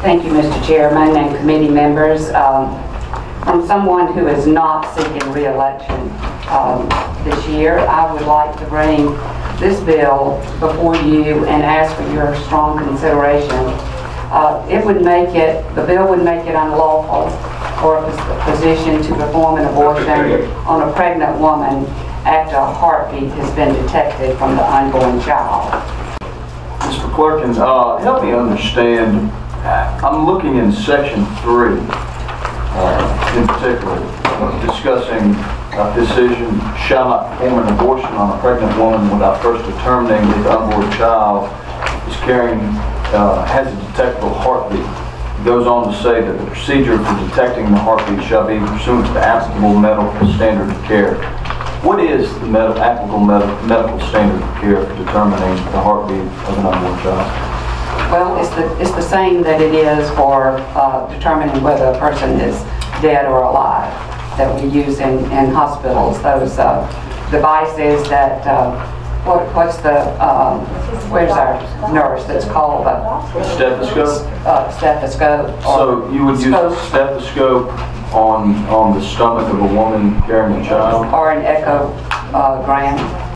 Thank you, Mr. Chairman and committee members. Um, From someone who is not seeking reelection um, this year, I would like to bring this bill before you and ask for your strong consideration. Uh, It would make it, the bill would make it unlawful for a physician to perform an abortion on a pregnant woman after a heartbeat has been detected from the unborn child. Ms. McClurkin, uh, help me understand, I'm looking in section three, uh, in particular, uh, discussing a decision shall not perform an abortion on a pregnant woman without first determining if the unborn child is carrying, uh, has a detectable heartbeat. It Goes on to say that the procedure for detecting the heartbeat shall be pursuant to the applicable medical standard of care. What is the med- applicable med- medical standard of care for determining the heartbeat of an unborn child? Well, it's the, it's the same that it is for uh, determining whether a person is dead or alive, that we use in, in hospitals, those uh, devices that, uh, what, what's the, um, where's our nurse that's called a Stethoscope? uh, stethoscope? or So you would use a stethoscope on, on the stomach of a woman carrying a child? Or an echogram.